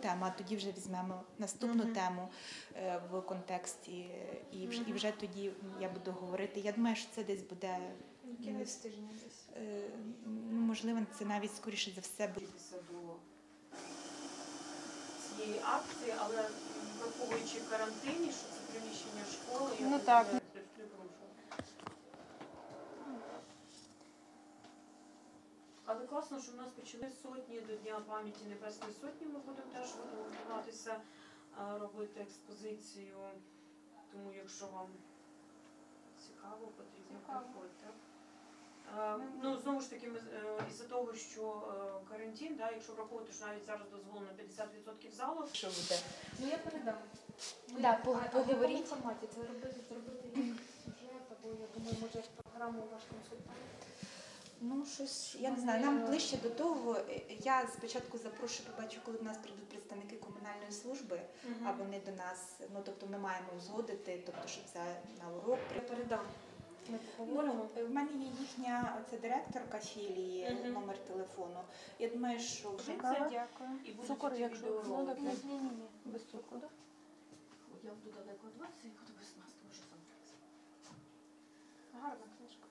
тему, а тоді вже візьмемо наступну тему е, в контексті, і вже, і вже тоді я буду говорити. Я думаю, що це десь буде Кінець тижня десь. е, ну, можливо, це навіть скоріше за все буде. цієї акції, але враховуючи карантині, що це приміщення школи, Ну так. не перепрошую. Але класно, що в нас почали сотні до Дня пам'яті Небесної Сотні. Ми будемо теж готуватися робити експозицію. Тому, якщо вам цікаво, потрібно приходьте. Е, Ну, знову ж таки, е, із-за того, що е, карантин, да, якщо враховувати, що навіть зараз дозволено 50% залу, Що буде? Ну я передам. Ми- Да, по- а- а в якому форматі це робити, зробити сюжет, або я думаю, може програму ваш консультант. Ну, щось, я не знаю, нам ближче до того. Е, Я спочатку запрошую, побачу, коли до нас прийдуть представники комунальної служби, а вони до нас, ну тобто ми маємо узгодити, тобто, щоб це на урок. Я передам. Ми поговоримо. Ну, в мене є їхня це директорка філії, Мгм. номер телефону. Я думаю, що вже Це дякую. і будуть Цукор, якщо відеоролики. ні, ні, ні, без цукру, так? Я буду далеко від вас і буду без нас, тому що сам Гарна книжка.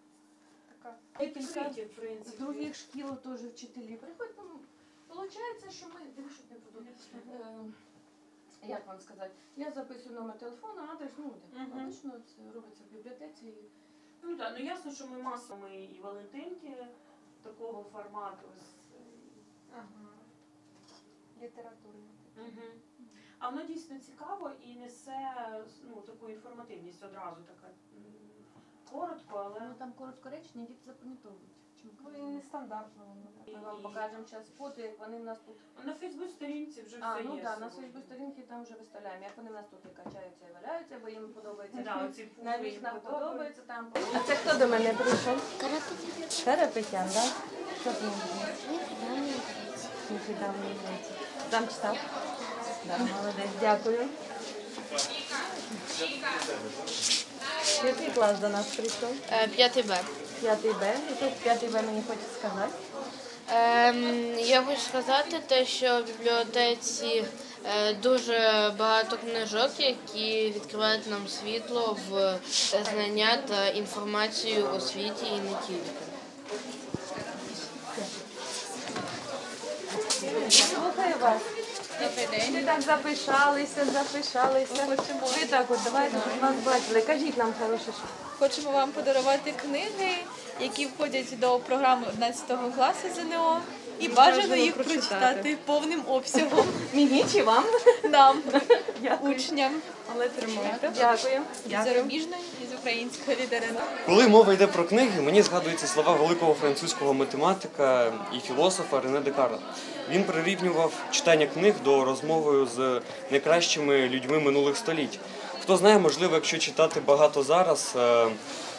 Така. Відкриті, в з других шкіл теж вчителі приходять. Получається, що ми щоб не подобається. Як вам сказати? Я записую номер телефону, адрес, ну де. Мгм. Обично це робиться в бібліотеці. Ну так, ну ясно, що ми масово ми і Валентинки такого формату. з- Ага. Літературна. Мгм. А воно дійсно цікаво і несе ну, таку інформативність одразу така коротко, але Ну там короткоречні діти запам'ятовують. Чим Ну і нестандартно воно. Ми вам покажемо зараз фото, як вони в нас тут. на Фейсбук сторінці вже А, все ну є. так, на. Фейсбук сторінки там вже виставляємо, як вони в нас тут і качаються і валяються, бо їм подобається. Да, оці пуфи На їм вікнах подобається там. А це хто до мене прийшов? Карапетян. Карапетян, так? Що ти Сам читав? Да, молодець, дякую. Який клас до нас прийшов? Е, П'ятий Б. П'ятий Б. І тут п'ятий Б мені хоче сказати. Ем, я хочу сказати те, що в бібліотеці е, дуже багато книжок, які відкривають нам світло в знання та інформацію у світі і не тільки. Слухаю вас. Ви так запишалися, запишалися. Ви так от, давайте, щоб вас бачили. Кажіть нам хороше, що. Хочемо вам подарувати книги, які входять до програми 11 класу ЗНО. І бажано їх прочитати повним обсягом Мені чи вам? нам, учням Але тримайте. Дякую. і зарубіжної, української літератури. Коли мова йде про книги, мені згадуються слова великого французького математика і філософа Рене Декарта. Він прирівнював читання книг до розмови з найкращими людьми минулих століть. Хто знає, можливо, якщо читати багато зараз, е,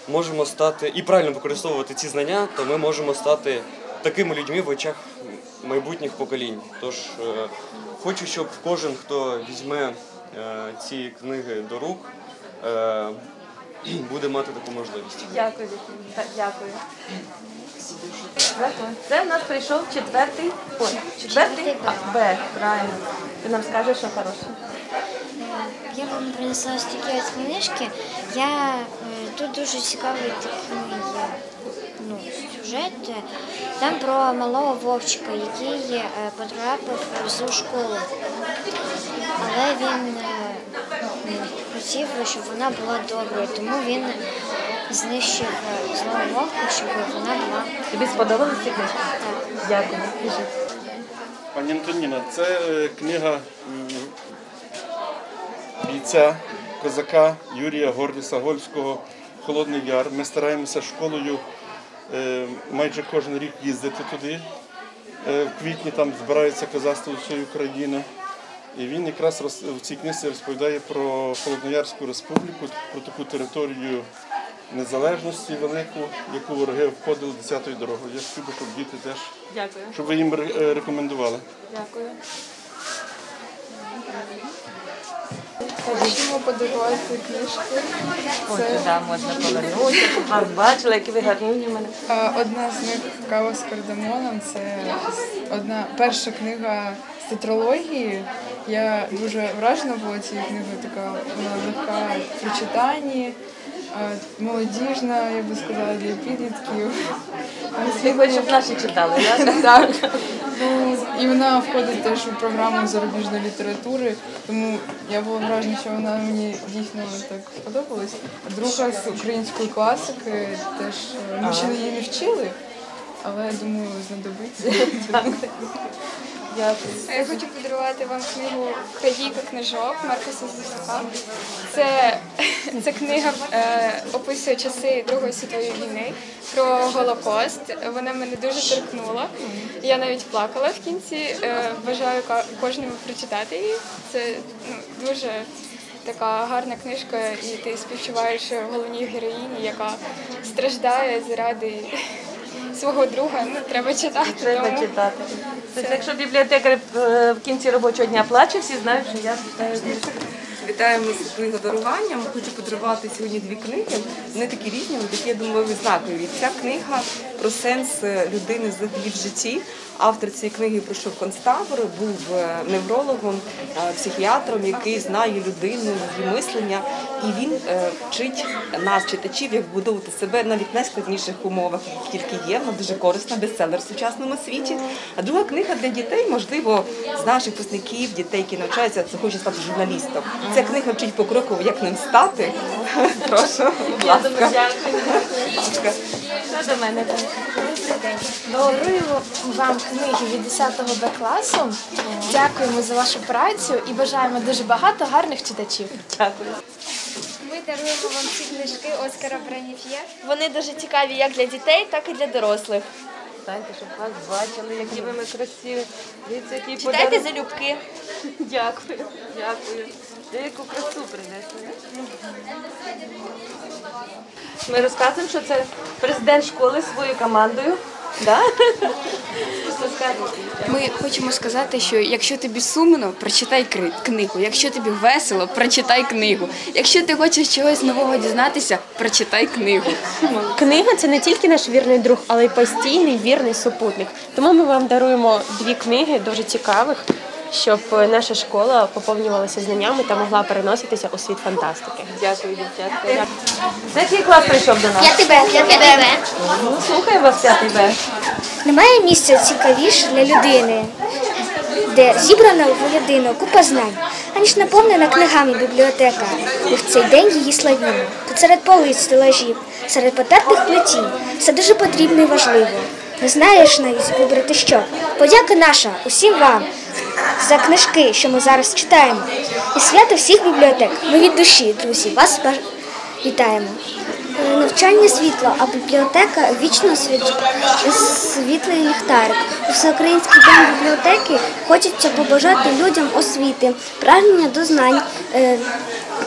можемо стати і правильно використовувати ці знання, то ми можемо стати такими людьми в очах майбутніх поколінь. Тож е, хочу, щоб кожен, хто візьме е, ці книги до рук, буде мати таку можливість. Дякую, дякую. Це в нас прийшов четвертий. Ой, четвертий А, Б. Правильно. Ти нам скажеш, що хороше. Я вам принесла ось такі ось книжки. Я е, тут дуже цікавий такий є, ну, сюжет. Там про малого вовчика, який е, потрапив в злу школу. Але він е, ну, хотів, щоб вона була доброю, тому він знищив е, злого вовка, щоб вона була Тобі сподобалися ці книжки? так. Дякую. Пані Антоніна, це е, книга бійця, козака Юрія Горліса Гольського Холодний Яр. Ми стараємося школою е, майже кожен рік їздити туди. В квітні там збирається козацтво всієї України. І він якраз роз- в цій книзі розповідає про Холодноярську республіку, про таку територію незалежності велику, яку вороги входили 10-ю дорогою. Я хотів би, щоб діти теж, Дякую. щоб ви їм е, рекомендували. Дякую. Хочемо подарувати книжку. Ось сюди можна повернутися, щоб вас бачили, які ви гарні в мене. Одна з них кава з кардамоном. Це одна перша книга тетралогії. Я дуже вражена була цією книгою, така вона легка при читанні, е, молодіжна, я би сказала, для підлітків. Ти хочеш, щоб наші читали, так? Так. Ну, і вона входить теж у програму зарубіжної літератури, тому я була вражена, що вона мені дійсно так сподобалась. Друга з української класики теж е, ми ще її не вчили, але я думаю, знадобиться. Дякую. Я хочу подарувати вам книгу Крадійка книжок Маркуса Зусака. Це, це книга е, описує часи Другої світової війни про Голокост. Вона мене дуже торкнула. Я навіть плакала в кінці. Е, бажаю кожному прочитати її. Це ну, дуже така гарна книжка, і ти співчуваєш головній героїні, яка страждає заради свого друга. Ну, треба читати. Треба тому- читати. Тобто, якщо бібліотекар е, в кінці робочого дня плаче, всі знають, що я читаю книжку. Вітаємо з книгодаруванням. Хочу подарувати сьогодні дві книги. Вони такі різні, але такі, я думаю, знакові. Ця книга про сенс е, людини взагалі в житті. Автор цієї книги пройшов концтабор, був е, неврологом, психіатром, який знає людину, її мислення, і він е, вчить нас, читачів, як вбудовувати себе навіть найскладніших умовах, які тільки є. Вона дуже корисна, бестселер в сучасному світі. А друга книга для дітей, можливо, з наших випускників, дітей, які навчаються, це хоче стати журналістом. Ця книга вчить покроково, як ним стати. Прошу, будь ласка. Що до мене? Даруємо вам книги від 10-го Б класу. Дякуємо за вашу працю і бажаємо дуже багато гарних читачів. Дякую. Ми даруємо вам ці книжки Оскара Браніф'є. Вони дуже цікаві як для дітей, так і для дорослих. Станьте, щоб вас бачили, які ви ми красиві. Дивіться, який Читайте подарунок. залюбки. Дякую, дякую. Деяку яку красу принесли. Ми розказуємо, що це президент школи своєю командою. Да? Ми хочемо сказати, що якщо тобі сумно, прочитай книгу. Якщо тобі весело, прочитай книгу. Якщо ти хочеш чогось нового дізнатися, прочитай книгу. Книга це не тільки наш вірний друг, але й постійний вірний супутник. Тому ми вам даруємо дві книги дуже цікавих, щоб наша школа поповнювалася знаннями та могла переноситися у світ фантастики. Дякую, дівчатка. Це який клас прийшов до нас? Я тебе, я тебе. Ну, слухаю вас, п'ятий Б. Немає місця цікавіше для людини, де зібрана воєдино купа знань, аніж наповнена книгами бібліотека. І в цей день її славімо. Тут серед полиць стелажів, серед потертих плетінь, все дуже потрібно і важливо. Не знаєш навіть вибрати що. Подяка наша усім вам за книжки, що ми зараз читаємо. І свято всіх бібліотек. Ми від душі, друзі, вас вітаємо. Е, Навчання світла, а бібліотека вічно світ... світлий ліхтарик. У всеукраїнський день бібліотеки хочеться побажати людям освіти, прагнення до знань, е,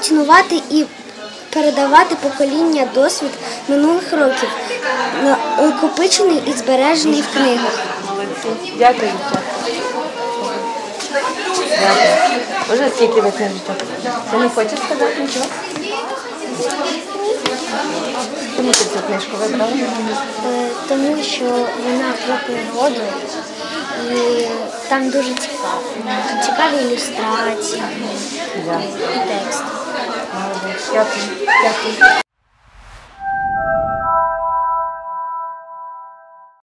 цінувати і передавати покоління досвід минулих років, на- накопичений і збережений в книгах. Дякую. Уже скільки ви книжечок? Ти не хочеш сказати нічого? Чому ти цю книжку вибрала? Е, Тому що вона про природу і там дуже цікаво. Цікаві ілюстрації і текст. Дякую. Дякую.